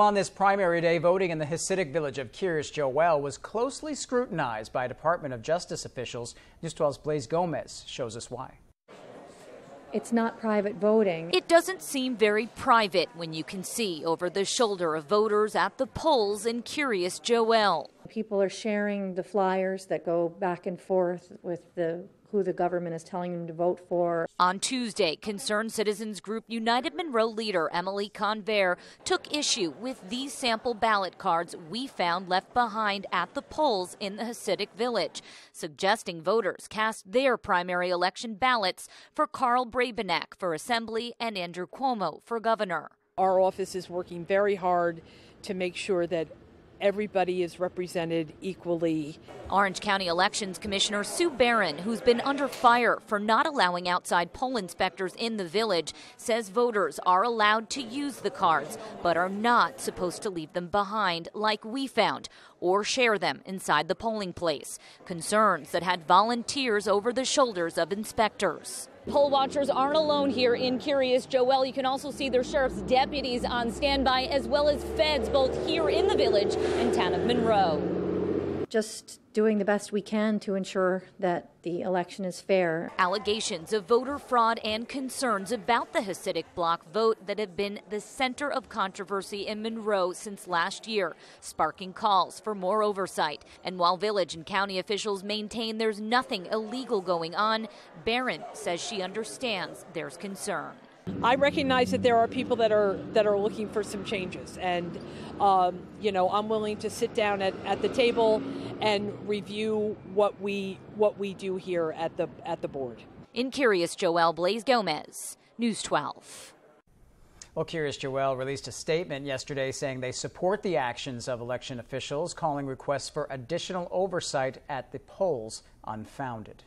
On this primary day, voting in the Hasidic village of Kiryas Joel was closely scrutinized by Department of Justice officials. News 12's Blaise Gomez shows us why. It's not private voting. It doesn't seem very private when you can see over the shoulder of voters at the polls in Kiryas Joel. People are sharing the flyers that go back and forth with the who the government is telling them to vote for. On Tuesday, Concerned Citizens Group United Monroe leader Emily Convers took issue with these sample ballot cards we found left behind at the polls in the Hasidic village, suggesting voters cast their primary election ballots for Karl Brabenec for Assembly and Andrew Cuomo for governor. Our office is working very hard to make sure that everybody is represented equally. Orange County Elections Commissioner Sue Bahren, who's been under fire for not allowing outside poll inspectors in the village, says voters are allowed to use the cards, but are not supposed to leave them behind like we found or share them inside the polling place. Concerns that had volunteers over the shoulders of inspectors. Poll watchers aren't alone here in Kiryas Joel. You can also see their sheriff's deputies on standby, as well as feds both here in the village and town of Monroe just doing the best we can to ensure that the election is fair. Allegations of voter fraud and concerns about the Hasidic bloc vote that have been the center of controversy in Monroe since last year, sparking calls for more oversight. And while village and county officials maintain there's nothing illegal going on, Bahren says she understands there's concern. I recognize that there are people that are that are looking for some changes, and um, you know I'm willing to sit down at, at the table and review what we what we do here at the at the board. In Kiryas Joel Blaise Gomez, News 12. Well, Kiryas Joel released a statement yesterday saying they support the actions of election officials, calling requests for additional oversight at the polls unfounded.